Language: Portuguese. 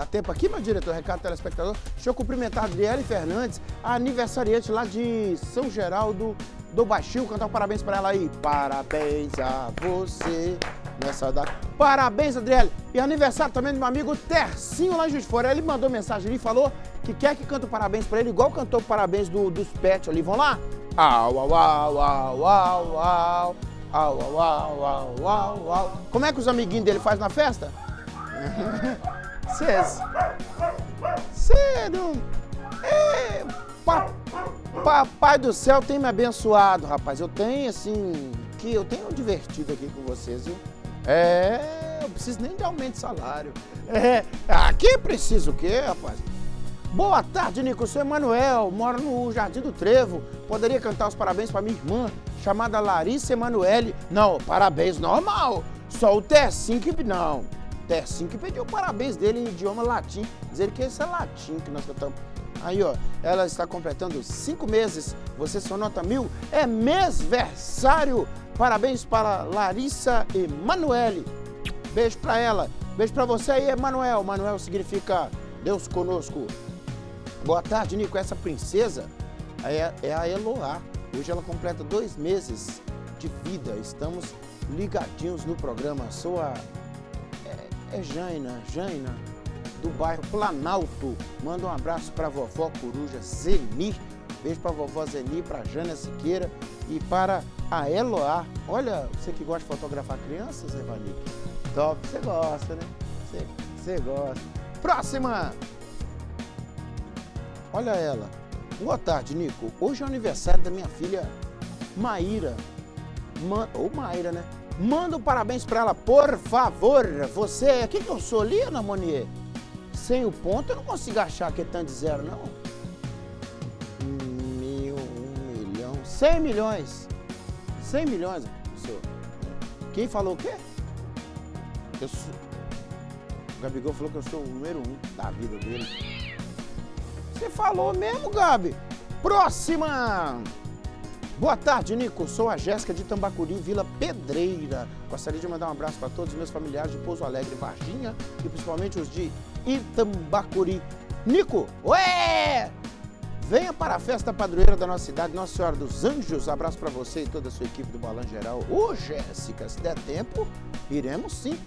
Dá tempo aqui, meu diretor, recado telespectador. Deixa eu cumprimentar Adriele Fernandes, aniversariante lá de São Geraldo do Baixio. Cantar um parabéns para ela aí. Parabéns a você nessa data. Parabéns, Adriele. E aniversário também do meu amigo Tercinho lá em Juiz de Fora. Ele mandou mensagem ali e falou que quer que cante parabéns para ele, igual cantou parabéns do, dos pets ali. Vão lá? Au, au, au, au, au, au. Au, au, au, au, au, au. Como é que os amiguinhos dele fazem na festa? Cês. Cê não. É, pa, papai do céu tem me abençoado, rapaz. Eu tenho, assim. que Eu tenho divertido aqui com vocês, viu? É. Eu preciso nem de aumento de salário. É. Aqui precisa o quê, rapaz? Boa tarde, Nico. Eu sou Emanuel, moro no Jardim do Trevo. Poderia cantar os parabéns para minha irmã, chamada Larissa Emanuele. Não, parabéns normal. Só o Tessim que. Não. Tessim que pediu parabéns dele em idioma latim. Dizer que esse é latim que nós cantamos. Aí, ó, ela está completando cinco meses. Você só nota mil. É mêsversário. Parabéns para Larissa Emanuele. Beijo para ela. Beijo para você aí, Emanuel. Manuel significa Deus conosco. Boa tarde, Nico. Essa princesa é, é a Eloá. Hoje ela completa dois meses de vida. Estamos ligadinhos no programa. Sou a. É, Jaina, Jaina, do bairro Planalto. Manda um abraço para vovó Coruja Zeni. Beijo para vovó Zeni, para Jana Siqueira e para a Eloá. Olha, você que gosta de fotografar crianças, Evanique. Top, você gosta, né? Você, você gosta. Próxima! Olha ela. Boa tarde, Nico. Hoje é o aniversário da minha filha Maíra. Man... Ou Maíra, né? Manda um parabéns para ela, por favor. Você. O que, que eu sou, Liana Monier? Sem o ponto eu não consigo achar que é tanto de zero, não. Mil, um milhão. Cem milhões. Cem milhões. Senhor. Quem falou o quê? Eu sou... O Gabigol falou que eu sou o número um da vida dele. Você falou mesmo, Gabi. Próxima! Boa tarde, Nico. Sou a Jéssica de Tambacuri, Vila Pedreira. Gostaria de mandar um abraço para todos os meus familiares de Pouso Alegre, Varginha e principalmente os de Itambacuri. Nico, ué! Venha para a festa padroeira da nossa cidade, Nossa Senhora dos Anjos. Abraço para você e toda a sua equipe do Balan Geral. Ô, Jéssica, se der tempo, iremos sim.